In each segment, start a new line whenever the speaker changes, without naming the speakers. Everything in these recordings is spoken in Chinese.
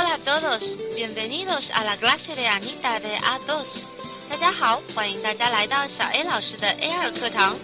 Hola a todos, bienvenidos a la clase de Anita de A2。大家好，欢迎大家来到小 A 老师的 A 二课堂。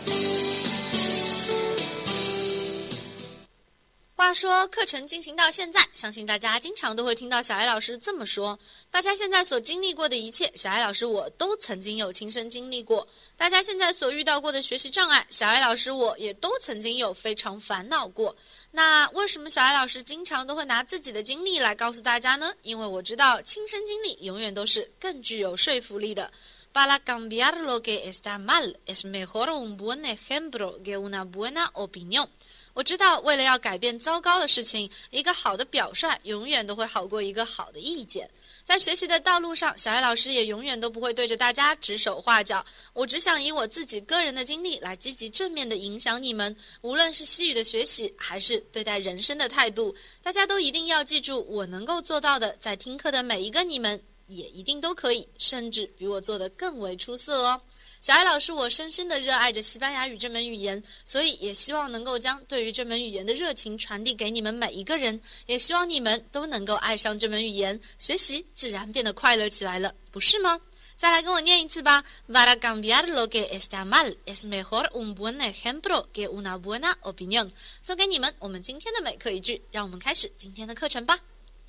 话说课程进行到现在，相信大家经常都会听到小艾老师这么说：大家现在所经历过的一切，小艾老师我都曾经有亲身经历过；大家现在所遇到过的学习障碍，小艾老师我也都曾经有非常烦恼过。那为什么小艾老师经常都会拿自己的经历来告诉大家呢？因为我知道亲身经历永远都是更具有说服力的。Para cambiar lo que está mal es mejor un buen ejemplo que una buena opinión。我知道，为了要改变糟糕的事情，一个好的表率永远都会好过一个好的意见。在学习的道路上，小艾老师也永远都不会对着大家指手画脚。我只想以我自己个人的经历来积极正面的影响你们，无论是西语的学习，还是对待人生的态度，大家都一定要记住，我能够做到的，在听课的每一个你们也一定都可以，甚至比我做的更为出色哦。小艾老师，我深深的热爱着西班牙语这门语言，所以也希望能够将对于这门语言的热情传递给你们每一个人，也希望你们都能够爱上这门语言，学习自然变得快乐起来了，不是吗？再来跟我念一次吧。Para cambiar lo que está mal es mejor un buen ejemplo que una buena opinión。送给你们我们今天的每课一句，让我们开始今天的课程吧。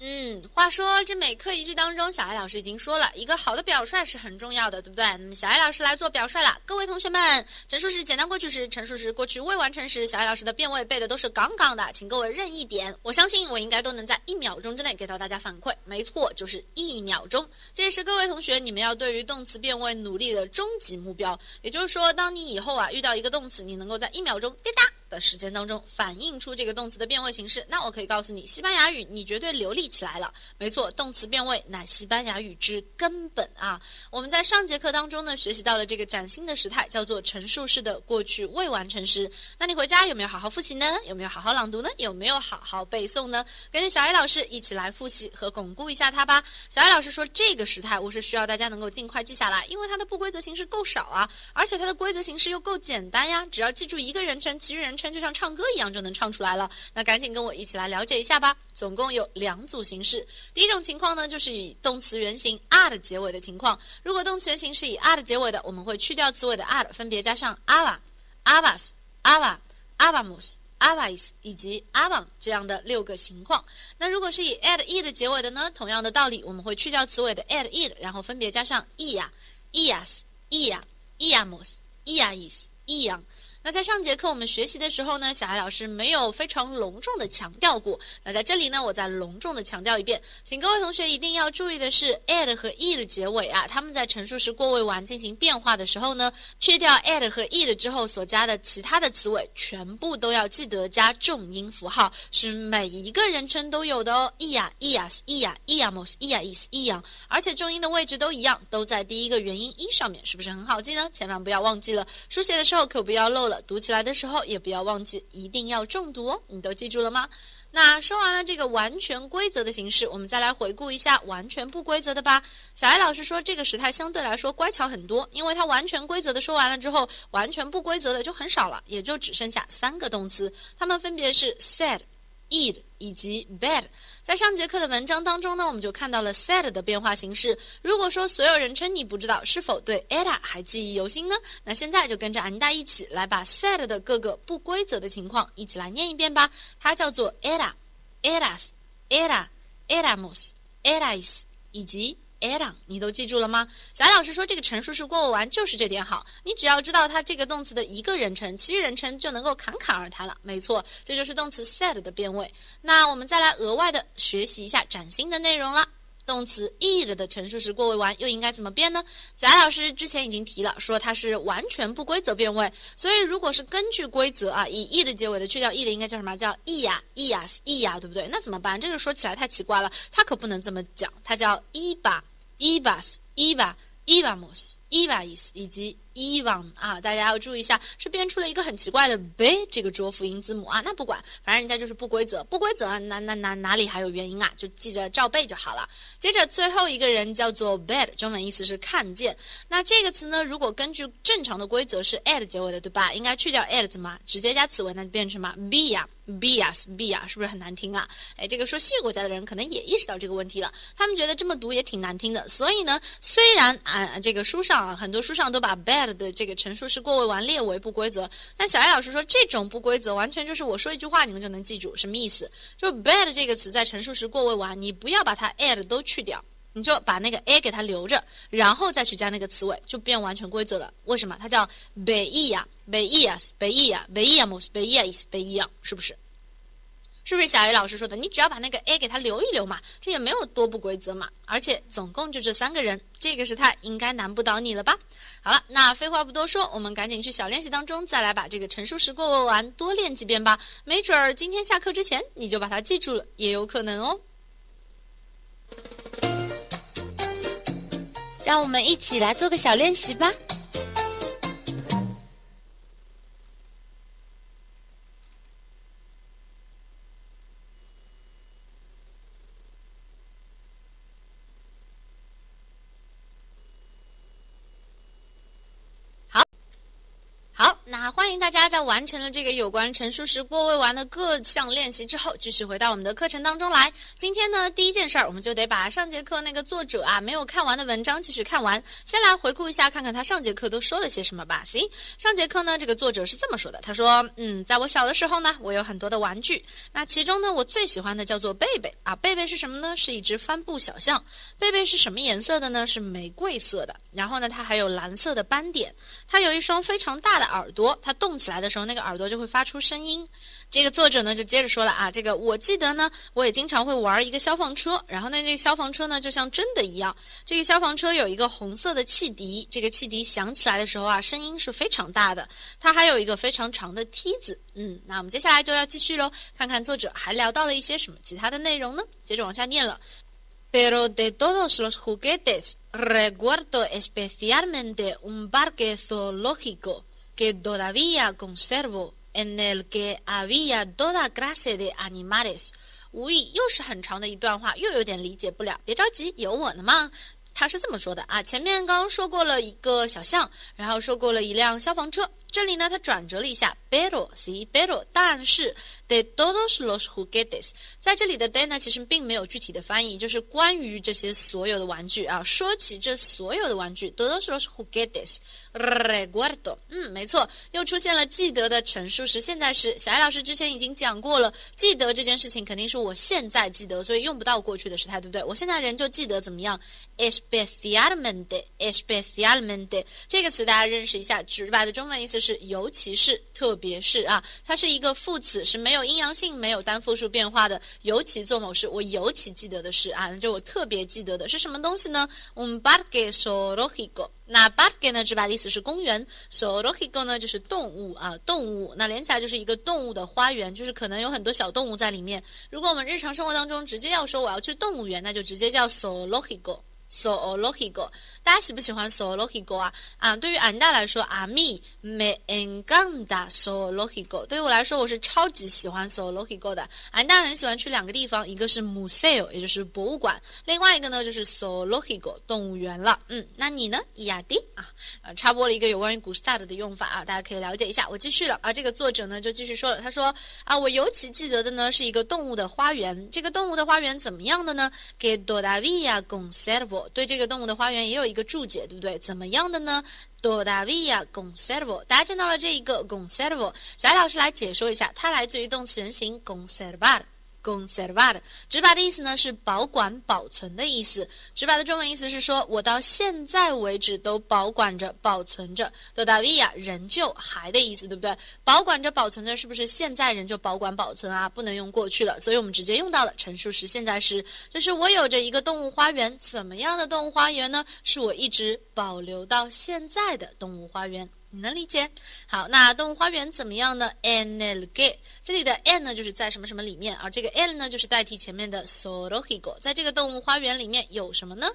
嗯，话说这每课一句当中，小艾老师已经说了一个好的表率是很重要的，对不对？那么小艾老师来做表率了。各位同学们，陈述时、简单过去时、陈述时、过去未完成时，小艾老师的变位背的都是杠杠的，请各位任意点。我相信我应该都能在一秒钟之内给到大家反馈。没错，就是一秒钟。这也是各位同学你们要对于动词变位努力的终极目标。也就是说，当你以后啊遇到一个动词，你能够在一秒钟滴答的时间当中反映出这个动词的变位形式，那我可以告诉你，西班牙语你绝对流利。起来了，没错，动词变位乃西班牙语之根本啊！我们在上节课当中呢，学习到了这个崭新的时态，叫做陈述式的过去未完成时。那你回家有没有好好复习呢？有没有好好朗读呢？有没有好好背诵呢？跟着小艾老师一起来复习和巩固一下它吧。小艾老师说，这个时态我是需要大家能够尽快记下来，因为它的不规则形式够少啊，而且它的规则形式又够简单呀，只要记住一个人称，其余人称就像唱歌一样就能唱出来了。那赶紧跟我一起来了解一下吧。总共有两组。形式，第一种情况呢，就是以动词原形 ad 结尾的情况。如果动词原形是以 ad 结尾的，我们会去掉词尾的 ad，分别加上 ava、avas、ava、avamos、avais 以及 avam 这样的六个情况。那如果是以 ad e 的结尾的呢，同样的道理，我们会去掉词尾的 ad e，然后分别加上 ia、ias、ia、iamos、iais、iam。那在上节课我们学习的时候呢，小艾老师没有非常隆重的强调过。那在这里呢，我再隆重的强调一遍，请各位同学一定要注意的是，ad 和 e 的结尾啊，他们在陈述时过未完进行变化的时候呢，去掉 ad 和 e 的之后所加的其他的词尾，全部都要记得加重音符号，是每一个人称都有的哦，ia、ias、ia、iamos、iais、iam，而且重音的位置都一样，都在第一个元音一上面，是不是很好记呢？千万不要忘记了，书写的时候可不要漏读起来的时候也不要忘记，一定要重读哦。你都记住了吗？那说完了这个完全规则的形式，我们再来回顾一下完全不规则的吧。小艾老师说这个时态相对来说乖巧很多，因为它完全规则的说完了之后，完全不规则的就很少了，也就只剩下三个动词，它们分别是 said。Ed 以及 bed，在上节课的文章当中呢，我们就看到了 said 的变化形式。如果说所有人称你不知道，是否对 Ada 还记忆犹新呢？那现在就跟着安妮达一起来把 said 的各个不规则的情况一起来念一遍吧。它叫做 Ada，Edas，Eda，Edamos，Edais，以及。era，你都记住了吗？翟老师说这个陈述式过完就是这点好，你只要知道它这个动词的一个人称，其余人称就能够侃侃而谈了。没错，这就是动词 said 的变位。那我们再来额外的学习一下崭新的内容了。动词 is 的陈述式过位完又应该怎么变呢？贾老师之前已经提了，说它是完全不规则变位，所以如果是根据规则啊，以 e 的结尾的去掉 e 的，应该叫什么？叫 e 呀，e 呀，e 呀，对不对？那怎么办？这个说起来太奇怪了，它可不能这么讲，它叫 i ba，。i bas，i ba，i vamos，i vais，以及 e v a n 啊，大家要注意一下，是变出了一个很奇怪的 b 这个浊辅音字母啊。那不管，反正人家就是不规则，不规则，那那那哪里还有原因啊？就记着照背就好了。接着最后一个人叫做 bed，中文意思是看见。那这个词呢，如果根据正常的规则是 ed 结尾的，对吧？应该去掉 ed 嘛，直接加词尾，那就变成什么 be 呀，be 呀，be 呀，是不是很难听啊？哎，这个说西语国家的人可能也意识到这个问题了，他们觉得这么读也挺难听的。所以呢，虽然啊，这个书上啊，很多书上都把 bed 的这个陈述式过位完列为不规则，但小艾老师说这种不规则完全就是我说一句话你们就能记住什么意思，就 bed 这个词在陈述时过位完，你不要把它 ed 都去掉。你就把那个 a 给它留着，然后再去加那个词尾，就变完全规则了。为什么？它叫北意呀，北意呀，北意呀，北意呀，mos 北意呀，is 北意呀，是不是？是不是小 A 老师说的？你只要把那个 a 给它留一留嘛，这也没有多不规则嘛。而且总共就这三个人，这个时态应该难不倒你了吧？好了，那废话不多说，我们赶紧去小练习当中再来把这个陈述时过完，多练几遍吧。没准儿今天下课之前你就把它记住了，也有可能哦。让我们一起来做个小练习吧。那欢迎大家在完成了这个有关陈述时过未完的各项练习之后，继续回到我们的课程当中来。今天呢，第一件事儿，我们就得把上节课那个作者啊没有看完的文章继续看完。先来回顾一下，看看他上节课都说了些什么吧。行，上节课呢，这个作者是这么说的，他说，嗯，在我小的时候呢，我有很多的玩具，那其中呢，我最喜欢的叫做贝贝啊。贝贝是什么呢？是一只帆布小象。贝贝是什么颜色的呢？是玫瑰色的。然后呢，它还有蓝色的斑点。它有一双非常大的耳朵。它动起来的时候，那个耳朵就会发出声音。这个作者呢就接着说了啊，这个我记得呢，我也经常会玩一个消防车，然后呢，这个消防车呢就像真的一样。这个消防车有一个红色的汽笛，这个汽笛响起来的时候啊，声音是非常大的。它还有一个非常长的梯子。嗯，那我们接下来就要继续喽，看看作者还聊到了一些什么其他的内容呢？接着往下念了。Recuerdo especialmente un parque zoológico. Que todavía conservo en el que había toda clase de animales。无疑又是很长的一段话，又有点理解不了。别着急，有我呢嘛。他是这么说的啊，前面刚刚说过了一个小巷，然后说过了一辆消防车，这里呢他转折了一下，pero si pero，但是 de todos los juguetes，在这里的 de 呢其实并没有具体的翻译，就是关于这些所有的玩具啊，说起这所有的玩具，todos los juguetes，recuerdo，嗯，没错，又出现了记得的陈述时现在时，小艾老师之前已经讲过了，记得这件事情肯定是我现在记得，所以用不到过去的时态，对不对？我现在人就记得怎么样？es Especialmente，especialmente 这个词大家认识一下，直白的中文意思就是尤其是，特别是啊，它是一个副词，是没有阴阳性、没有单复数变化的。尤其做某事，我尤其记得的是啊，就我特别记得的是什么东西呢？我们 parque zoológico，那 parque 呢，直白的意思是公园，zoológico 呢就是动物啊，动物，那连起来就是一个动物的花园，就是可能有很多小动物在里面。如果我们日常生活当中直接要说我要去动物园，那就直接叫 zoológico。zoológico，大家喜不喜欢 zoológico 啊？啊，对于俺大来说，a mí me encanta zoológico。对于我来说，我是超级喜欢 zoológico 的。俺大很喜欢去两个地方，一个是 museo，也就是博物馆，另外一个呢就是 zoológico 动物园了。嗯，那你呢？亚迪啊，呃，插播了一个有关于 gustar 的用法啊，大家可以了解一下。我继续了啊，这个作者呢就继续说了，他说啊，我尤其记得的呢是一个动物的花园。这个动物的花园怎么样的呢？Que todavía conservo 对这个动物的花园也有一个注解，对不对？怎么样的呢？Todavía conservo，大家见到了这一个 conservo，小艾老师来解说一下，它来自于动词原形 conservar。conservar，直白的意思呢是保管、保存的意思。直白的中文意思是说，我到现在为止都保管着、保存着。todavía 仍旧还的意思，对不对？保管着、保存着，是不是现在仍旧保管、保存啊？不能用过去了，所以我们直接用到了陈述时现在时，就是我有着一个动物花园，怎么样的动物花园呢？是我一直保留到现在的动物花园。你能理解？好，那动物花园怎么样呢？En el que，这里的 en 呢就是在什么什么里面而？这个 el 呢就是代替前面的 zoológico，在这个动物花园里面有什么呢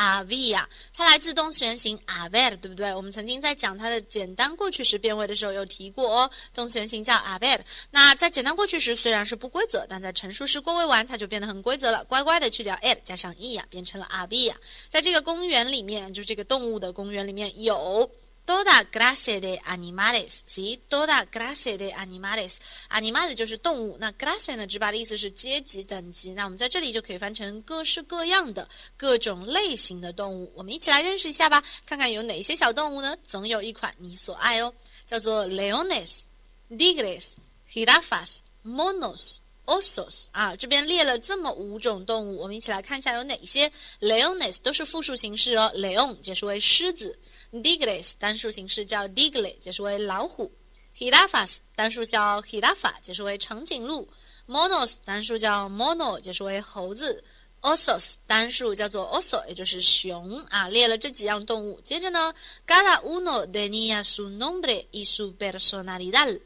Avia，它来自动词原形 haber，对不对？我们曾经在讲它的简单过去时变位的时候有提过哦，动词原形叫 haber。那在简单过去时虽然是不规则，但在陈述式过位完它就变得很规则了，乖乖的去掉 ed，加上 e 呀，变成了 había。在这个公园里面，就这个动物的公园里面有。Toda clase de animales，行，toda clase de animales，animales 就是动物，那 clase 呢，直白的意思是阶级等级，那我们在这里就可以翻成各式各样的各种类型的动物。我们一起来认识一下吧，看看有哪些小动物呢？总有一款你所爱哦，叫做 leones、tigres、jirafas、monos、osos 啊，这边列了这么五种动物，我们一起来看一下有哪些。leones 都是复数形式哦，leon 解释为狮子。Digles 单数形式叫 Digle，解释为老虎。Hirafas 单数叫 Hirafa，解释为长颈鹿。Monos 单数叫 Mono，解释为猴子。Osos 单数叫做 Oso，也就是熊啊。列了这几样动物，接着呢，Cada uno tenía su nombre y su personalidad。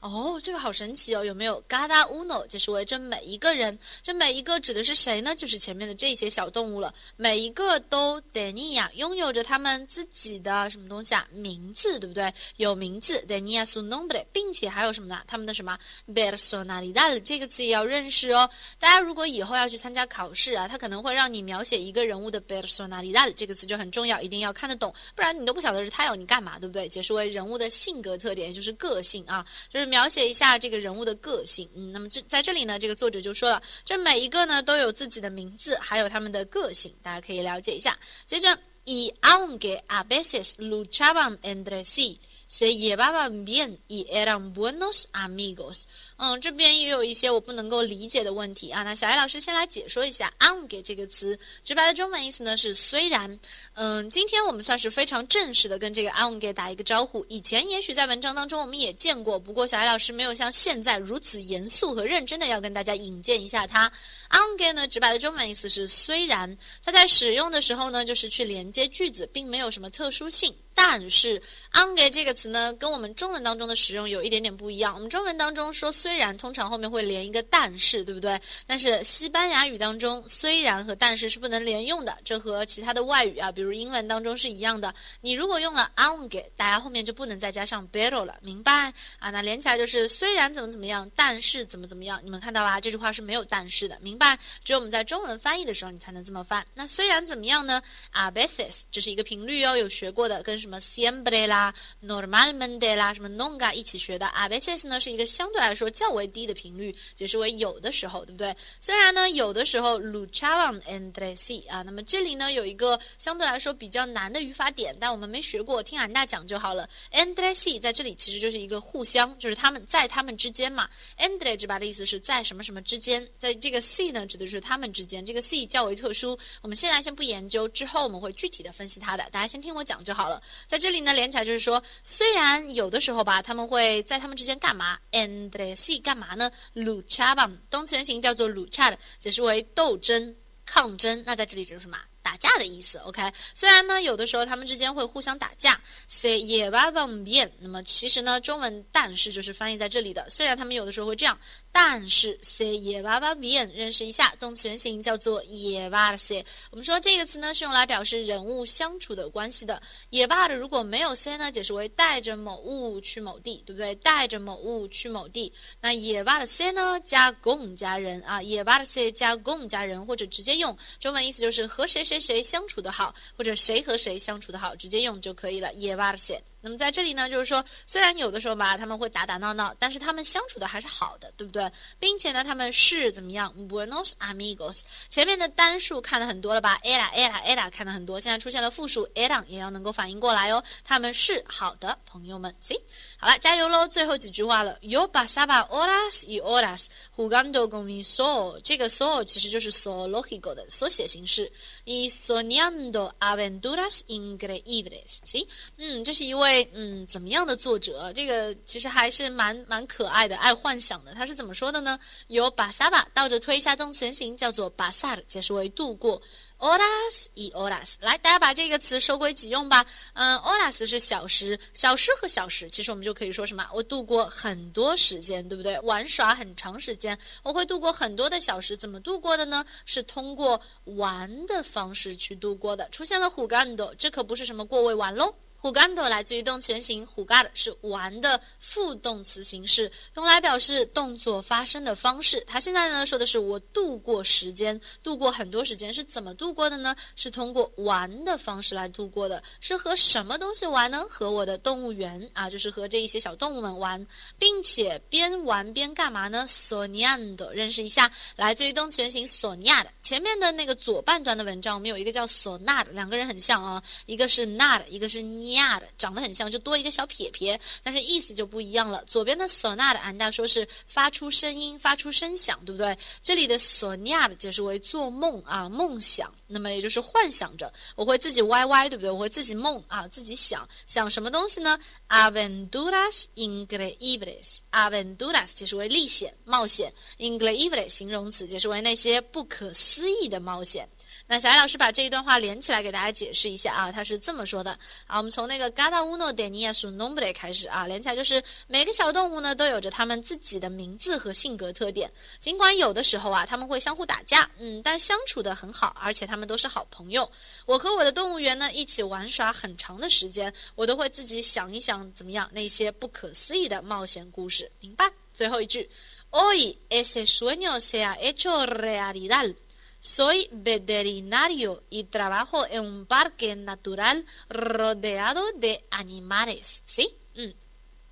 哦，这个好神奇哦，有没有？Cada uno 解释为这每一个人，这每一个指的是谁呢？就是前面的这些小动物了。每一个都 Denia 拥有着他们自己的什么东西啊？名字，对不对？有名字 Denia su nombre，并且还有什么呢？他们的什么 personalidad 这个词也要认识哦。大家如果以后要去参加考试啊，他可能会让你描写一个人物的 personalidad 这个词就很重要，一定要看得懂，不然你都不晓得是他有你干嘛，对不对？解释为人物的性格特点，也就是个性啊，就是。描写一下这个人物的个性，嗯，那么这在这里呢，这个作者就说了，这每一个呢都有自己的名字，还有他们的个性，大家可以了解一下。接着，y aunque a veces luchaban entre sí。Se llevaban bien y eran buenos amigos。嗯，这边也有一些我不能够理解的问题啊。那小艾老师先来解说一下 “aunque” 这个词，直白的中文意思呢是虽然。嗯，今天我们算是非常正式的跟这个 “aunque” 打一个招呼。以前也许在文章当中我们也见过，不过小艾老师没有像现在如此严肃和认真的要跟大家引荐一下它。“Aunque” 呢，直白的中文意思是虽然。它在使用的时候呢，就是去连接句子，并没有什么特殊性。但是 “aunque” 这个词呢，跟我们中文当中的使用有一点点不一样。我们中文当中说虽然，通常后面会连一个但是，对不对？但是西班牙语当中，虽然和但是是不能连用的，这和其他的外语啊，比如英文当中是一样的。你如果用了 “aunque”，大家后面就不能再加上 pero 了，明白？啊，那连起来就是虽然怎么怎么样，但是怎么怎么样。你们看到吧？这句话是没有但是的，明白？只有我们在中文翻译的时候，你才能这么翻。那虽然怎么样呢？abases 这是一个频率哦，有学过的，跟什么 siempre 啦，normalmente 啦，什么 nunca 一起学的。abases 呢是一个相对来说较为低的频率，解释为有的时候，对不对？虽然呢有的时候 luchaban entre sí 啊，那么这里呢有一个相对来说比较难的语法点，但我们没学过，听俺大讲就好了。entre sí 在这里其实就是一个互相，就是他们在他们之间嘛。entre 直白的意思是在什么什么之间，在这个 c 呢指的是他们之间，这个 c 较为特殊，我们现在先不研究，之后我们会具体的分析它的，大家先听我讲就好了。在这里呢，连起来就是说，虽然有的时候吧，他们会在他们之间干嘛？entre sí 干嘛呢？luchar，动词原形叫做 lucha，解释为斗争、抗争。那在这里就是什么？打架的意思，OK。虽然呢，有的时候他们之间会互相打架，se llevaban bien。那么其实呢，中文但是就是翻译在这里的。虽然他们有的时候会这样，但是，se eba bien。认识一下动词原形叫做 llevarse。我们说这个词呢是用来表示人物相处的关系的。llevar 如果没有 se 呢，解释为带着某物去某地，对不对？带着某物去某地。那 llevarse 呢加 con 加人啊，llevarse 加 con 加人，或者直接用中文意思就是和谁谁。谁相处的好，或者谁和谁相处的好，直接用就可以了。llevarse。那么在这里呢，就是说，虽然有的时候吧，他们会打打闹闹，但是他们相处的还是好的，对不对？并且呢，他们是怎么样？buenos amigos。前面的单数看了很多了吧？era era era 看了很多，现在出现了复数 eran，也要能够反应过来哦。他们是好的朋友们。，see，好了，加油喽！最后几句话了。Yo pasaba horas y horas jugando con mi sol。这个 sol 其实就是 sologico 的缩写形式。Y soñando aventuras increíbles，see，嗯，这是一位。位嗯怎么样的作者？这个其实还是蛮蛮可爱的，爱幻想的。他是怎么说的呢？由把萨巴倒着推一下动词原形，叫做把萨的，解释为度过。horas y horas，来，大家把这个词收归己用吧。嗯，horas 是小时，小时和小时，其实我们就可以说什么？我度过很多时间，对不对？玩耍很长时间，我会度过很多的小时。怎么度过的呢？是通过玩的方式去度过的。出现了 jugando，这可不是什么过未玩喽。Jugando 来自于动词原形，jugar 是玩的副动词形式，用来表示动作发生的方式。它现在呢说的是我度过时间，度过很多时间是怎么度过的呢？是通过玩的方式来度过的。是和什么东西玩呢？和我的动物园啊，就是和这一些小动物们玩，并且边玩边干嘛呢？soñando，认识一下，来自于动词原形 soñar。前面的那个左半段的文章，我们有一个叫 sonar，两个人很像啊，一个是 nar，一个是。亚的长得很像，就多一个小撇撇，但是意思就不一样了。左边的索纳的安娜说是发出声音、发出声响，对不对？这里的索尼亚的解释为做梦啊、梦想，那么也就是幻想着我会自己歪歪，对不对？我会自己梦啊，自己想想什么东西呢？Aventuras increíbles，Aventuras 解释为历险、冒险，increíbles 形容词解释为那些不可思议的冒险。那小艾老师把这一段话连起来给大家解释一下啊，他是这么说的啊，我们从那个 Gata uno de nia su nombre 开始啊，连起来就是每个小动物呢都有着它们自己的名字和性格特点，尽管有的时候啊他们会相互打架，嗯，但相处的很好，而且他们都是好朋友。我和我的动物园呢一起玩耍很长的时间，我都会自己想一想怎么样那些不可思议的冒险故事，明白？最后一句，Hoy ese sueño se ha hecho realidad。Soy veterinario y trabajo en un parque natural rodeado de animales. ¿Sí?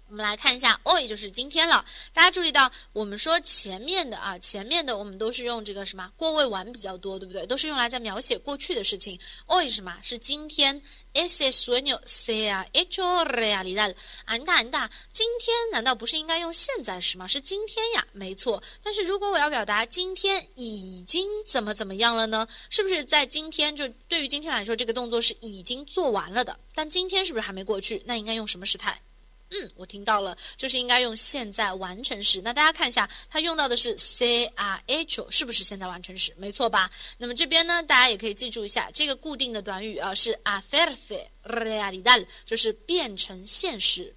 我们来看一下，oi 就是今天了。大家注意到，我们说前面的啊，前面的我们都是用这个什么过位完比较多，对不对？都是用来在描写过去的事情。oi 是什么？是今天。Ese sueño se ha hecho realidad。安大安大，今天难道不是应该用现在时吗？是今天呀，没错。但是如果我要表达今天已经怎么怎么样了呢？是不是在今天就对于今天来说，这个动作是已经做完了的？但今天是不是还没过去？那应该用什么时态？嗯，我听到了，就是应该用现在完成时。那大家看一下，它用到的是 crh，是不是现在完成时？没错吧？那么这边呢，大家也可以记住一下，这个固定的短语啊是 a f e r f e realidad，就是变成现实。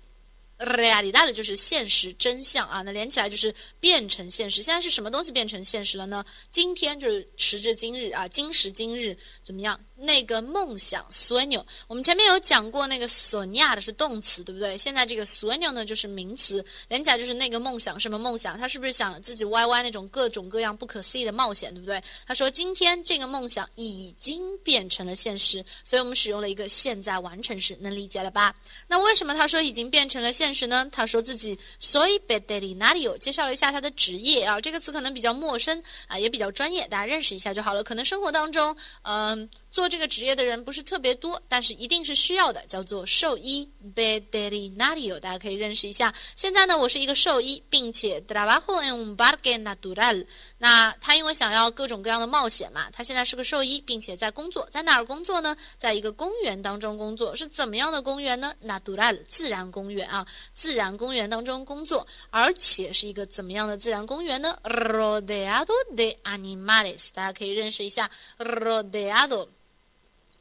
Realidad 就是现实真相啊，那连起来就是变成现实。现在是什么东西变成现实了呢？今天就是时至今日啊，今时今日怎么样？那个梦想 sueño，我们前面有讲过那个 soñar 的是动词，对不对？现在这个 sueño 呢就是名词，连起来就是那个梦想，什么梦想？他是不是想自己歪歪那种各种各样不可思议的冒险，对不对？他说今天这个梦想已经变成了现实，所以我们使用了一个现在完成时，能理解了吧？那为什么他说已经变成了现？但是呢？他说自己 soy veterinario，介绍了一下他的职业啊，这个词可能比较陌生啊，也比较专业，大家认识一下就好了。可能生活当中，嗯，做这个职业的人不是特别多，但是一定是需要的，叫做兽医 veterinario，大家可以认识一下。现在呢，我是一个兽医，并且 trabajo en un parque natural。那他因为想要各种各样的冒险嘛，他现在是个兽医，并且在工作，在哪儿工作呢？在一个公园当中工作，是怎么样的公园呢？natural 自然公园啊。自然公园当中工作，而且是一个怎么样的自然公园呢？Rodeado de animales，大家可以认识一下，rodeado。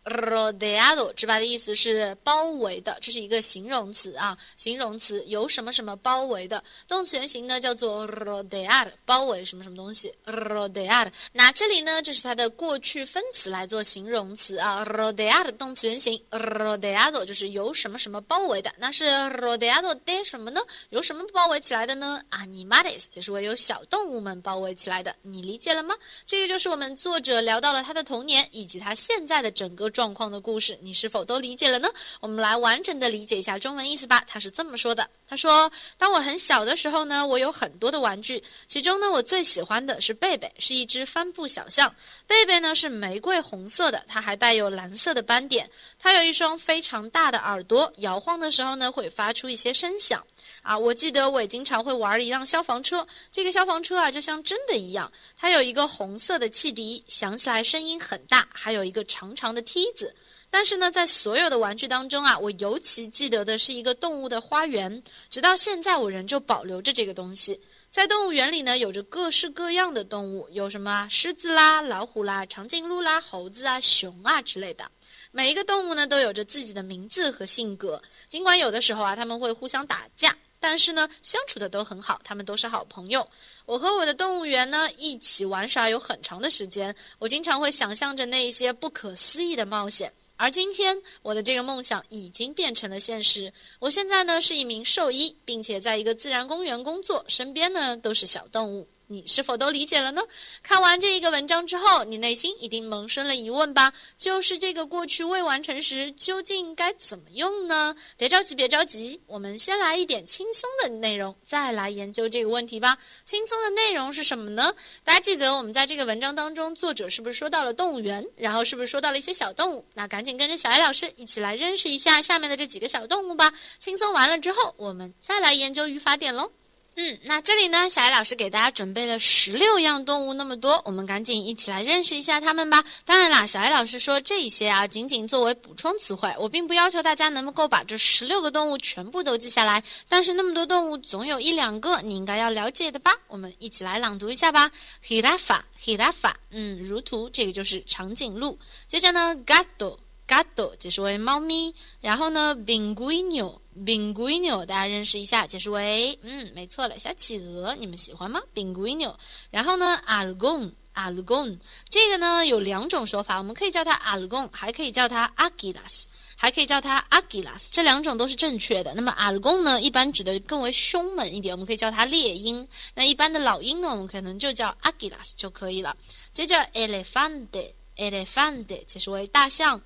Rodeado 直白的意思是包围的，这是一个形容词啊，形容词由什么什么包围的，动词原形呢叫做 rodear，包围什么什么东西，rodear。那这里呢，这是它的过去分词来做形容词啊，rodear 动词原形，rodeado 就是由什么什么包围的，那是 rodeado de 什么呢？由什么包围起来的呢？animales 就是为由小动物们包围起来的，你理解了吗？这个就是我们作者聊到了他的童年以及他现在的整个。状况的故事，你是否都理解了呢？我们来完整的理解一下中文意思吧。他是这么说的：他说，当我很小的时候呢，我有很多的玩具，其中呢，我最喜欢的是贝贝，是一只帆布小象。贝贝呢是玫瑰红色的，它还带有蓝色的斑点。它有一双非常大的耳朵，摇晃的时候呢会发出一些声响。啊，我记得我也经常会玩一辆消防车，这个消防车啊就像真的一样，它有一个红色的汽笛，响起来声音很大，还有一个长长的梯子。但是呢，在所有的玩具当中啊，我尤其记得的是一个动物的花园，直到现在我仍旧保留着这个东西。在动物园里呢，有着各式各样的动物，有什么狮子啦、老虎啦、长颈鹿啦、猴子啊、熊啊之类的。每一个动物呢，都有着自己的名字和性格。尽管有的时候啊，他们会互相打架，但是呢，相处的都很好，他们都是好朋友。我和我的动物园呢一起玩耍有很长的时间，我经常会想象着那一些不可思议的冒险。而今天，我的这个梦想已经变成了现实。我现在呢是一名兽医，并且在一个自然公园工作，身边呢都是小动物。你是否都理解了呢？看完这一个文章之后，你内心一定萌生了疑问吧？就是这个过去未完成时，究竟该怎么用呢？别着急，别着急，我们先来一点轻松的内容，再来研究这个问题吧。轻松的内容是什么呢？大家记得我们在这个文章当中，作者是不是说到了动物园？然后是不是说到了一些小动物？那赶紧跟着小艾老师一起来认识一下下面的这几个小动物吧。轻松完了之后，我们再来研究语法点喽。嗯，那这里呢，小艾老师给大家准备了十六样动物，那么多，我们赶紧一起来认识一下它们吧。当然啦，小艾老师说这一些啊，仅仅作为补充词汇，我并不要求大家能够把这十六个动物全部都记下来。但是那么多动物，总有一两个你应该要了解的吧？我们一起来朗读一下吧。Hirafa，Hirafa，嗯，如图，这个就是长颈鹿。接着呢，Gato。Gato 解释为猫咪，然后呢，binguino，binguino 大家认识一下，解释为嗯，没错了，小企鹅，你们喜欢吗？binguino，然后呢，algon，algon 这个呢有两种说法，我们可以叫它 algon，还可以叫它 Agilas，还可以叫它 Agilas，这两种都是正确的。那么 algon 呢，一般指的更为凶猛一点，我们可以叫它猎鹰。那一般的老鹰呢，我们可能就叫 Agilas 就可以了。接着 elefante，elefante 解释为大象。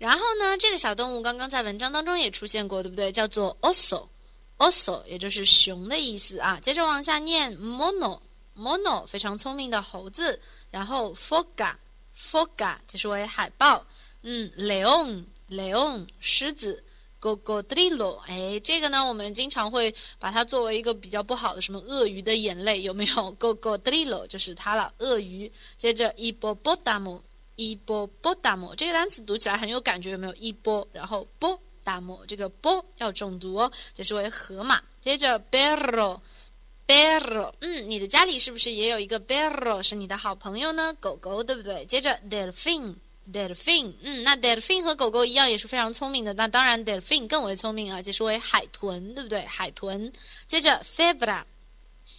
然后呢，这个小动物刚刚在文章当中也出现过，对不对？叫做 oso，oso，也就是熊的意思啊。接着往下念，mono，mono，非常聪明的猴子。然后 foga，foga，解释为海豹。嗯，leon，leon，狮子。gogodrilo，哎，这个呢，我们经常会把它作为一个比较不好的什么鳄鱼的眼泪，有没有？gogodrilo 就是它了，鳄鱼。接着 i b o b o d a m 一波波达摩这个单词读起来很有感觉，有没有？一波，然后波达摩，这个波要重读哦，解释为河马。接着 berro，berro，嗯，你的家里是不是也有一个 berro 是你的好朋友呢？狗狗，对不对？接着 delfin，delfin，嗯，那 delfin 和狗狗一样也是非常聪明的，那当然 delfin 更为聪明啊，解释为海豚，对不对？海豚。接着 zebra。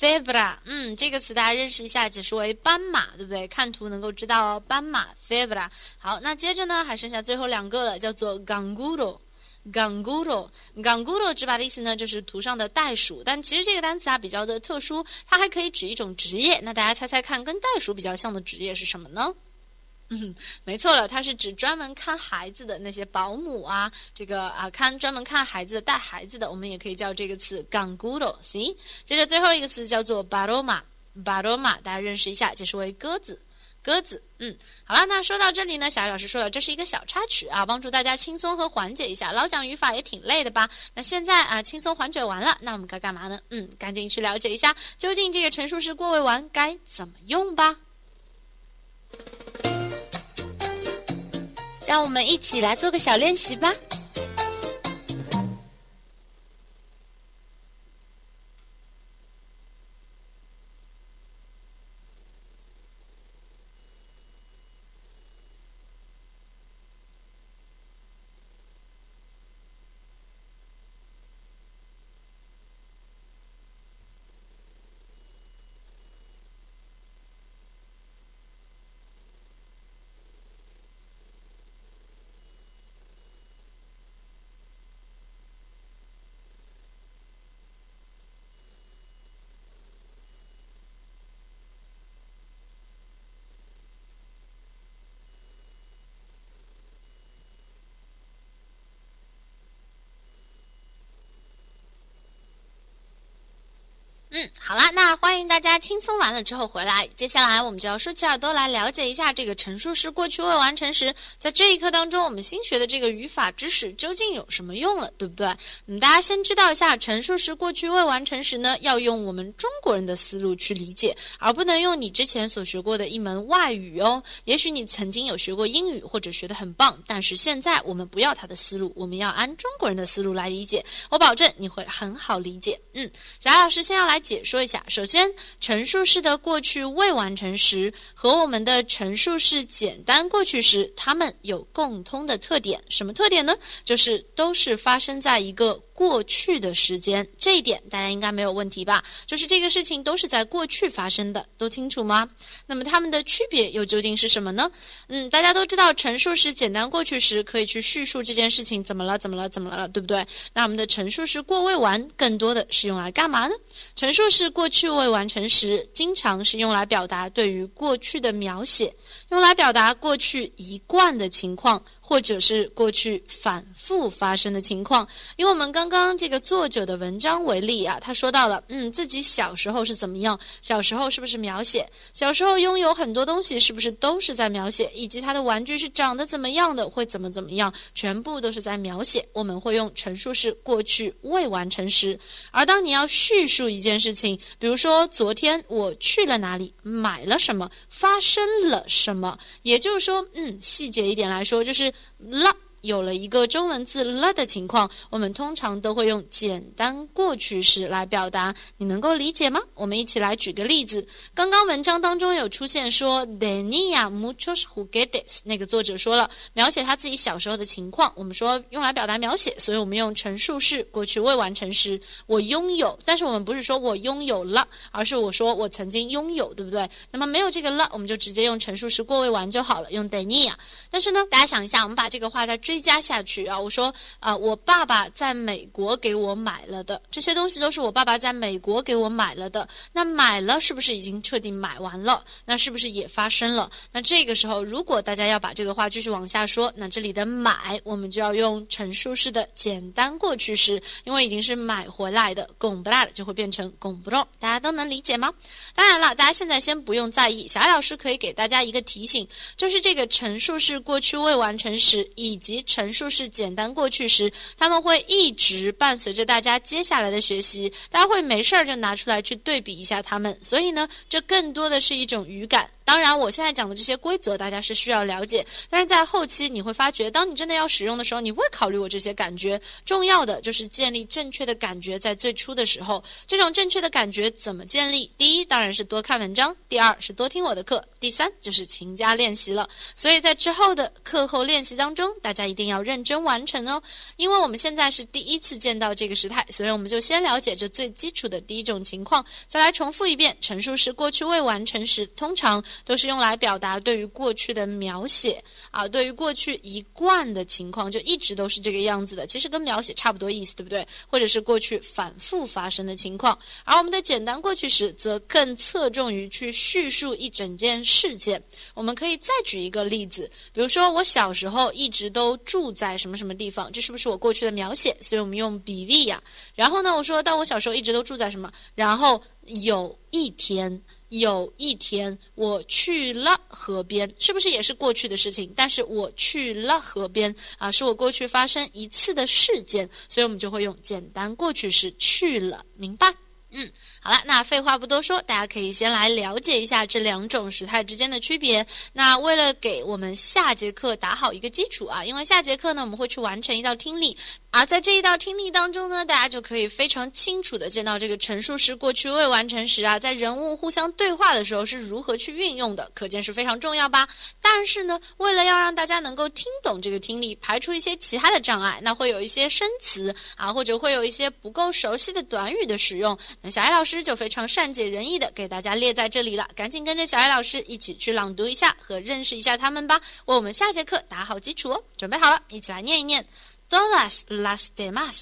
zebra，嗯，这个词大家认识一下，解释为斑马，对不对？看图能够知道哦，斑马 zebra。好，那接着呢，还剩下最后两个了，叫做 ganguro，ganguro，ganguro 直白的意思呢，就是图上的袋鼠，但其实这个单词啊比较的特殊，它还可以指一种职业。那大家猜猜看，跟袋鼠比较像的职业是什么呢？嗯，没错了，它是指专门看孩子的那些保姆啊，这个啊看专门看孩子的带孩子的，我们也可以叫这个词 ganguro。行，接着最后一个词叫做 baroma，baroma，大家认识一下，解释为鸽子，鸽子。嗯，好了，那说到这里呢，小艾老师说了，这是一个小插曲啊，帮助大家轻松和缓解一下。老讲语法也挺累的吧？那现在啊，轻松缓解完了，那我们该干嘛呢？嗯，赶紧去了解一下，究竟这个陈述式过位完该怎么用吧。让我们一起来做个小练习吧。嗯，好啦，那欢迎大家轻松完了之后回来。接下来我们就要竖起耳朵来了解一下这个陈述式过去未完成时，在这一课当中我们新学的这个语法知识究竟有什么用了，对不对？嗯，大家先知道一下陈述式过去未完成时呢，要用我们中国人的思路去理解，而不能用你之前所学过的一门外语哦。也许你曾经有学过英语或者学得很棒，但是现在我们不要他的思路，我们要按中国人的思路来理解。我保证你会很好理解。嗯，小老师先要来。解说一下，首先，陈述式的过去未完成时和我们的陈述式简单过去时，它们有共通的特点，什么特点呢？就是都是发生在一个过去的时间，这一点大家应该没有问题吧？就是这个事情都是在过去发生的，都清楚吗？那么它们的区别又究竟是什么呢？嗯，大家都知道，陈述式简单过去时可以去叙述这件事情怎么了，怎么了，怎么了，对不对？那我们的陈述式过未完更多的是用来干嘛呢？陈陈述式过去未完成时，经常是用来表达对于过去的描写，用来表达过去一贯的情况。或者是过去反复发生的情况，以我们刚刚这个作者的文章为例啊，他说到了，嗯，自己小时候是怎么样，小时候是不是描写，小时候拥有很多东西是不是都是在描写，以及他的玩具是长得怎么样的，会怎么怎么样，全部都是在描写。我们会用陈述式过去未完成时，而当你要叙述一件事情，比如说昨天我去了哪里，买了什么，发生了什么，也就是说，嗯，细节一点来说就是。了。有了一个中文字了的情况，我们通常都会用简单过去式来表达，你能够理解吗？我们一起来举个例子。刚刚文章当中有出现说 Denia muchos juguetes，那个作者说了描写他自己小时候的情况，我们说用来表达描写，所以我们用陈述式过去未完成时，我拥有，但是我们不是说我拥有了，而是我说我曾经拥有，对不对？那么没有这个了，我们就直接用陈述式过未完就好了，用 Denia。但是呢，大家想一下，我们把这个话再。追加下去啊！我说啊，我爸爸在美国给我买了的这些东西都是我爸爸在美国给我买了的。那买了是不是已经彻底买完了？那是不是也发生了？那这个时候，如果大家要把这个话继续往下说，那这里的买我们就要用陈述式的简单过去式，因为已经是买回来的，拱不来了就会变成拱不动。大家都能理解吗？当然了，大家现在先不用在意，小艾老师可以给大家一个提醒，就是这个陈述式过去未完成时以及陈述式简单过去时，他们会一直伴随着大家接下来的学习，大家会没事儿就拿出来去对比一下他们，所以呢，这更多的是一种语感。当然，我现在讲的这些规则，大家是需要了解。但是在后期你会发觉，当你真的要使用的时候，你会考虑我这些感觉。重要的就是建立正确的感觉，在最初的时候，这种正确的感觉怎么建立？第一，当然是多看文章；第二是多听我的课；第三就是勤加练习了。所以在之后的课后练习当中，大家一定要认真完成哦。因为我们现在是第一次见到这个时态，所以我们就先了解这最基础的第一种情况。再来重复一遍，陈述式过去未完成时，通常。都是用来表达对于过去的描写啊，对于过去一贯的情况，就一直都是这个样子的。其实跟描写差不多意思，对不对？或者是过去反复发生的情况。而我们的简单过去时，则更侧重于去叙述一整件事件。我们可以再举一个例子，比如说我小时候一直都住在什么什么地方，这是不是我过去的描写？所以我们用比例呀。然后呢，我说，但我小时候一直都住在什么？然后有一天。有一天我去了河边，是不是也是过去的事情？但是我去了河边啊，是我过去发生一次的事件，所以我们就会用简单过去式去了，明白？嗯，好了，那废话不多说，大家可以先来了解一下这两种时态之间的区别。那为了给我们下节课打好一个基础啊，因为下节课呢我们会去完成一道听力。而在这一道听力当中呢，大家就可以非常清楚的见到这个陈述式过去未完成时啊，在人物互相对话的时候是如何去运用的，可见是非常重要吧。但是呢，为了要让大家能够听懂这个听力，排除一些其他的障碍，那会有一些生词啊，或者会有一些不够熟悉的短语的使用，那小艾老师就非常善解人意的给大家列在这里了，赶紧跟着小艾老师一起去朗读一下和认识一下他们吧，为我们下节课打好基础哦。准备好了，一起来念一念。Todas las demás,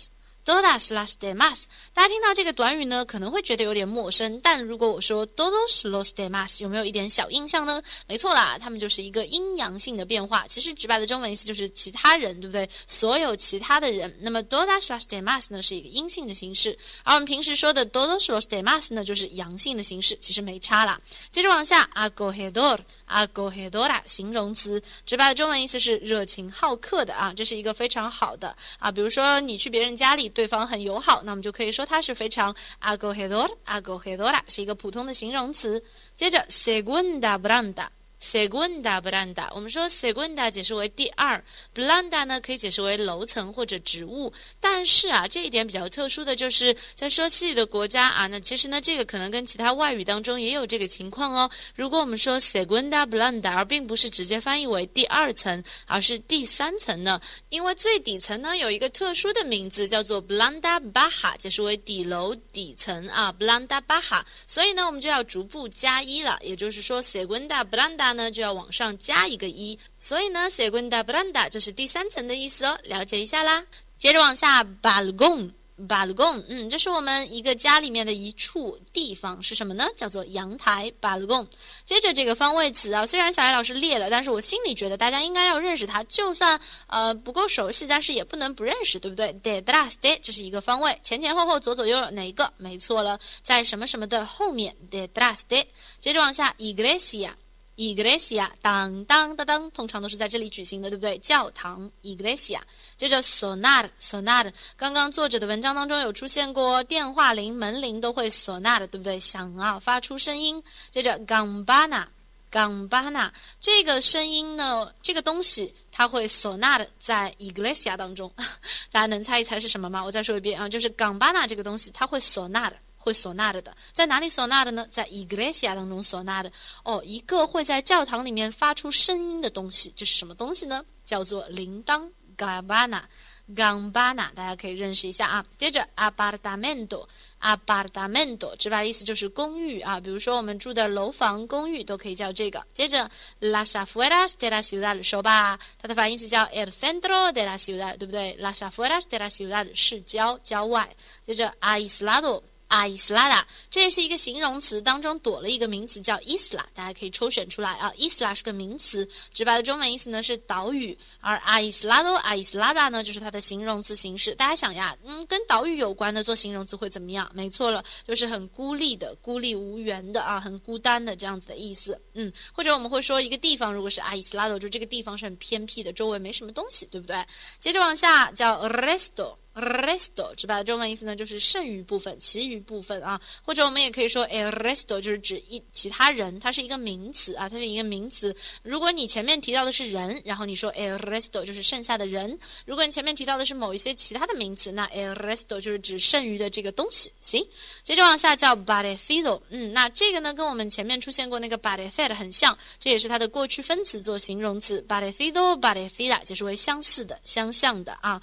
todas las demás。大家听到这个短语呢，可能会觉得有点陌生，但如果我说 todos los demás，有没有一点小印象呢？没错啦，它们就是一个阴阳性的变化。其实直白的中文意思就是其他人，对不对？所有其他的人。那么 todas las demás 呢是一个阴性的形式，而我们平时说的 todos los demás 呢就是阳性的形式，其实没差啦。接着往下，acogedor，acogedora 形容词，直白的中文意思是热情好客的啊，这是一个非常好的啊。比如说你去别人家里，对方很友好，那么就可以说他是非常 acogedor，acogedora 是一个普通的形容词。接着 segunda branda。Segunda blanda，我们说 segunda 解释为第二，blanda 呢可以解释为楼层或者植物。但是啊，这一点比较特殊的就是在说西语的国家啊，那其实呢这个可能跟其他外语当中也有这个情况哦。如果我们说 segunda blanda，而并不是直接翻译为第二层，而是第三层呢？因为最底层呢有一个特殊的名字叫做 blanda baja，解释为底楼底层啊，blanda baja。所以呢我们就要逐步加一了，也就是说 segunda blanda。呢就要往上加一个一，所以呢，segunda blanda 就是第三层的意思哦，了解一下啦。接着往下，balcon。巴鲁贡，嗯，这是我们一个家里面的一处地方，是什么呢？叫做阳台。巴鲁贡。接着这个方位词啊，虽然小艾老师列了，但是我心里觉得大家应该要认识它，就算呃不够熟悉，但是也不能不认识，对不对？detrás de 这是一个方位，前前后后左左右右哪一个？没错了，在什么什么的后面。detrás de。接着往下，iglesia。Iglesia，当当当当，通常都是在这里举行的，对不对？教堂，Iglesia。接着，sonar，sonar，刚刚作者的文章当中有出现过，电话铃、门铃都会 sonar，对不对？响啊，发出声音。接着，gambana，gambana，这个声音呢，这个东西它会 sonar 在 Iglesia 当中，大家能猜一猜是什么吗？我再说一遍啊，就是 gambana 这个东西，它会 sonar。会唢呐的，在哪里唢呐的呢？在 iglesia 当中唢呐的。哦，一个会在教堂里面发出声音的东西，这是什么东西呢？叫做铃铛 g a b a n a g a m b a n a 大家可以认识一下啊。接着，apartamento，apartamento，直白的意思就是公寓啊，比如说我们住的楼房、公寓都可以叫这个。接着，las afueras de la ciudad，说吧，它的反义词叫 el centro de la ciudad，对不对？las afueras de la ciudad，市郊、郊外。接着，aislado。aislada，这也是一个形容词当中躲了一个名词叫 isla，大家可以抽选出来啊。isla 是个名词，直白的中文意思呢是岛屿，而 aislado aislada 呢就是它的形容词形式。大家想呀，嗯，跟岛屿有关的做形容词会怎么样？没错了，就是很孤立的、孤立无援的啊，很孤单的这样子的意思。嗯，或者我们会说一个地方如果是 aislado，就这个地方是很偏僻的，周围没什么东西，对不对？接着往下叫 resto。resto，是吧中文意思呢，就是剩余部分、其余部分啊，或者我们也可以说，el resto 就是指一其他人，它是一个名词啊，它是一个名词。如果你前面提到的是人，然后你说 el resto 就是剩下的人；如果你前面提到的是某一些其他的名词，那 el resto 就是指剩余的这个东西。行，接着往下叫 b a r e f i d o 嗯，那这个呢跟我们前面出现过那个 b a r e f e d 很像，这也是它的过去分词做形容词，parecido，parecida，解释为相似的、相像的啊。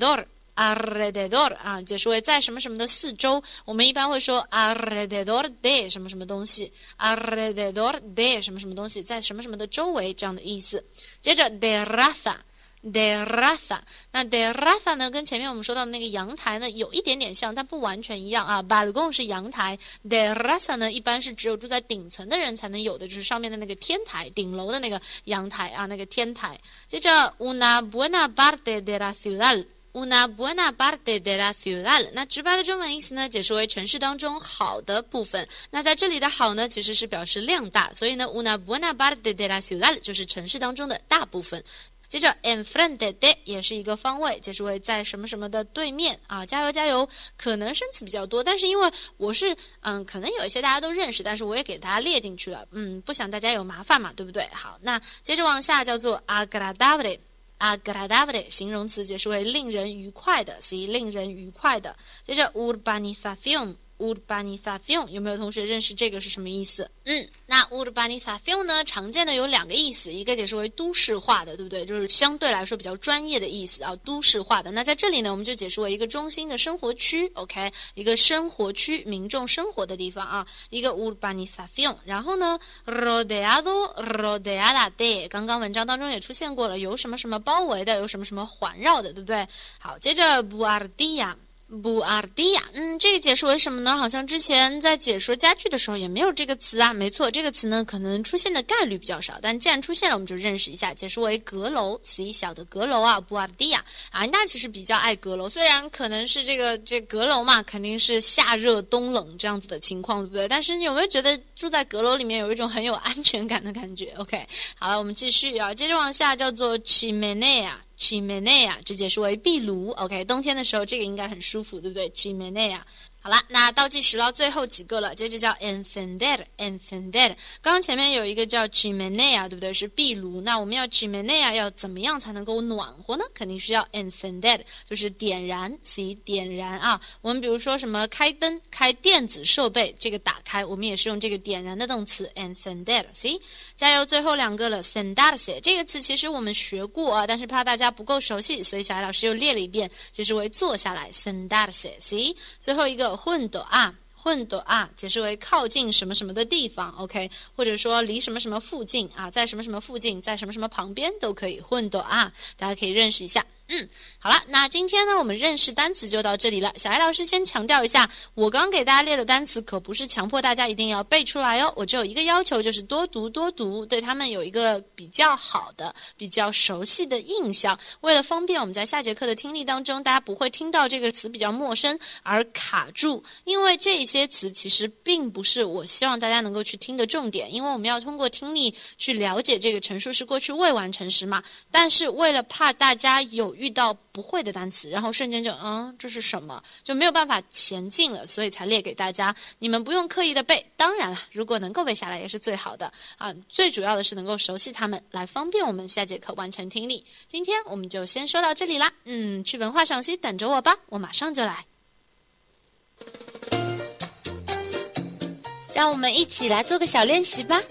Door，arrededor 啊，解释为在什么什么的四周。我们一般会说 alrededor de 什么什么东西，alrededor de 什么什么东西，在什么什么的周围这样的意思。接着 de raza，de raza，那 de raza 呢，跟前面我们说到的那个阳台呢，有一点点像，但不完全一样啊。balcon 是阳台，de raza 呢，一般是只有住在顶层的人才能有的，就是上面的那个天台，顶楼的那个阳台啊，那个天台。接着 una buena parte de la ciudad。Una buena parte de la ciudad，那直白的中文意思呢，解释为城市当中好的部分。那在这里的好呢，其实是表示量大，所以呢，una buena parte de la ciudad 就是城市当中的大部分。接着，enfrente de 也是一个方位，解释为在什么什么的对面啊。加油加油！可能生词比较多，但是因为我是嗯，可能有一些大家都认识，但是我也给大家列进去了，嗯，不想大家有麻烦嘛，对不对？好，那接着往下叫做 agradable。Agradable 形容词解释为令人愉快的，所以令人愉快的。接着 urbanización urbanización，有没有同学认识这个是什么意思？嗯，那 urbanización 呢，常见的有两个意思，一个解释为都市化的，对不对？就是相对来说比较专业的意思啊，都市化的。那在这里呢，我们就解释为一个中心的生活区，OK，一个生活区，民众生活的地方啊，一个 urbanización。然后呢，rodeado rodeada de，刚刚文章当中也出现过了，有什么什么包围的，有什么什么环绕的，对不对？好，接着 buardia。布尔迪亚，嗯，这个解释为什么呢？好像之前在解说家具的时候也没有这个词啊。没错，这个词呢可能出现的概率比较少，但既然出现了，我们就认识一下，解释为阁楼，，c 小的阁楼啊。布尔迪亚，啊，那其实比较爱阁楼，虽然可能是这个这阁楼嘛，肯定是夏热冬冷这样子的情况，对不对？但是你有没有觉得住在阁楼里面有一种很有安全感的感觉？OK，好了，我们继续啊，接着往下叫做 chimenea。chimenea，这解释为壁炉。OK，冬天的时候这个应该很舒服，对不对？chimenea。好了，那倒计时到最后几个了，这就叫 encender，encender。刚刚前面有一个叫 chimenea，对不对？是壁炉。那我们要 chimenea 要怎么样才能够暖和呢？肯定是要 encender，就是点燃，以点燃啊。我们比如说什么开灯、开电子设备，这个打开，我们也是用这个点燃的动词 encender。See，加油，最后两个了 s e n d a r s e 这个词其实我们学过啊，但是怕大家不够熟悉，所以小艾老师又列了一遍，就是为坐下来，sentarse。See，最后一个。混的啊，混的啊，解释为靠近什么什么的地方，OK，或者说离什么什么附近啊，在什么什么附近，在什么什么旁边都可以混的啊，大家可以认识一下。嗯，好了，那今天呢，我们认识单词就到这里了。小艾老师先强调一下，我刚给大家列的单词可不是强迫大家一定要背出来哦，我只有一个要求，就是多读多读，对他们有一个比较好的、比较熟悉的印象。为了方便我们在下节课的听力当中，大家不会听到这个词比较陌生而卡住，因为这些词其实并不是我希望大家能够去听的重点，因为我们要通过听力去了解这个陈述式过去未完成时嘛。但是为了怕大家有遇到不会的单词，然后瞬间就嗯，这是什么？就没有办法前进了，所以才列给大家。你们不用刻意的背，当然了，如果能够背下来也是最好的啊。最主要的是能够熟悉它们，来方便我们下节课完成听力。今天我们就先说到这里啦，嗯，去文化赏析等着我吧，我马上就来。让我们一起来做个小练习吧。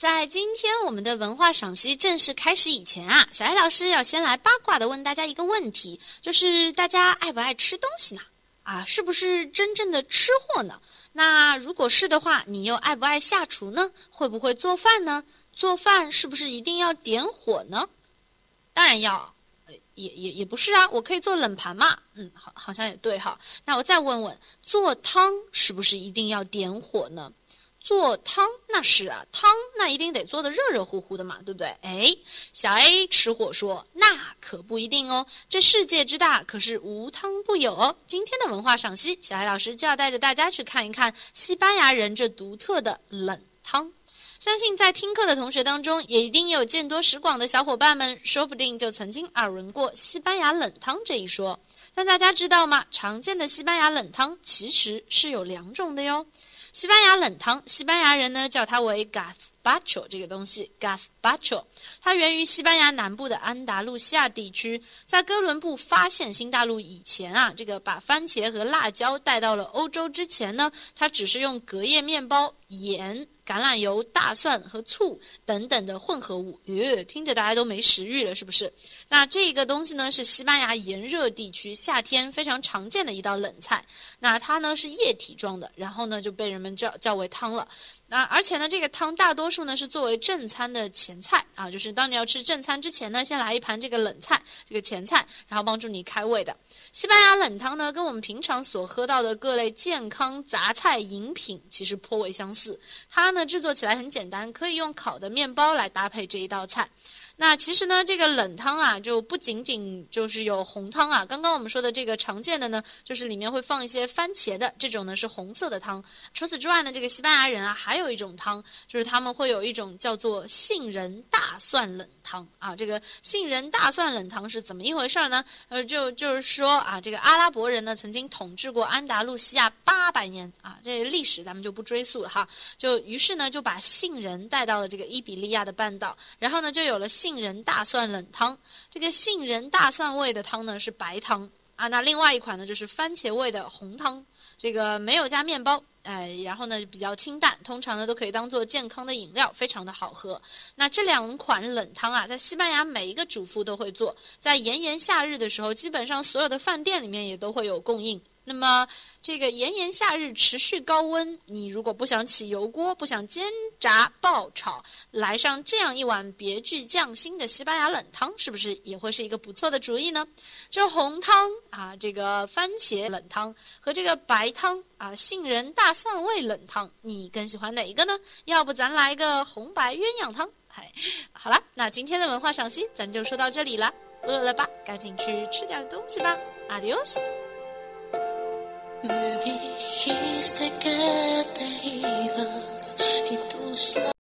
在今天我们的文化赏析正式开始以前啊，小艾老师要先来八卦的问大家一个问题，就是大家爱不爱吃东西呢？啊，是不是真正的吃货呢？那如果是的话，你又爱不爱下厨呢？会不会做饭呢？做饭是不是一定要点火呢？当然要，也也也不是啊，我可以做冷盘嘛。嗯，好，好像也对哈。那我再问问，做汤是不是一定要点火呢？做汤那是啊，汤那一定得做的热热乎乎的嘛，对不对？哎，小 A 吃货说那可不一定哦，这世界之大可是无汤不有哦。今天的文化赏析，小 A 老师就要带着大家去看一看西班牙人这独特的冷汤。相信在听课的同学当中，也一定有见多识广的小伙伴们，说不定就曾经耳闻过西班牙冷汤这一说。但大家知道吗？常见的西班牙冷汤其实是有两种的哟。西班牙冷汤，西班牙人呢叫它为 gazpacho 这个东西，gazpacho，它源于西班牙南部的安达路西亚地区。在哥伦布发现新大陆以前啊，这个把番茄和辣椒带到了欧洲之前呢，它只是用隔夜面包、盐。橄榄油、大蒜和醋等等的混合物，哟，听着大家都没食欲了，是不是？那这个东西呢，是西班牙炎热地区夏天非常常见的一道冷菜。那它呢是液体状的，然后呢就被人们叫叫为汤了。那而且呢，这个汤大多数呢是作为正餐的前菜啊，就是当你要吃正餐之前呢，先来一盘这个冷菜，这个前菜，然后帮助你开胃的。西班牙冷汤呢，跟我们平常所喝到的各类健康杂菜饮品其实颇为相似。它呢制作起来很简单，可以用烤的面包来搭配这一道菜。那其实呢，这个冷汤啊，就不仅仅就是有红汤啊。刚刚我们说的这个常见的呢，就是里面会放一些番茄的，这种呢是红色的汤。除此之外呢，这个西班牙人啊，还有一种汤，就是他们会有一种叫做杏仁大蒜冷汤啊。这个杏仁大蒜冷汤是怎么一回事呢？呃，就就是说啊，这个阿拉伯人呢曾经统治过安达路西亚八百年啊，这历史咱们就不追溯了哈。就于是呢，就把杏仁带到了这个伊比利亚的半岛，然后呢，就有了杏杏仁大蒜冷汤。这个杏仁大蒜味的汤呢是白汤啊，那另外一款呢就是番茄味的红汤。这个没有加面包，哎，然后呢比较清淡，通常呢都可以当做健康的饮料，非常的好喝。那这两款冷汤啊，在西班牙每一个主妇都会做，在炎炎夏日的时候，基本上所有的饭店里面也都会有供应。那么这个炎炎夏日持续高温，你如果不想起油锅，不想煎炸爆炒，来上这样一碗别具匠心的西班牙冷汤，是不是也会是一个不错的主意呢？这红汤啊，这个番茄冷汤和这个白汤啊，杏仁大蒜味冷汤，你更喜欢哪一个呢？要不咱来个红白鸳鸯汤？嗨，好了，那今天的文化赏析咱就说到这里了。饿了吧？赶紧去吃点东西吧。Adios。Me dijiste que te ibas y tus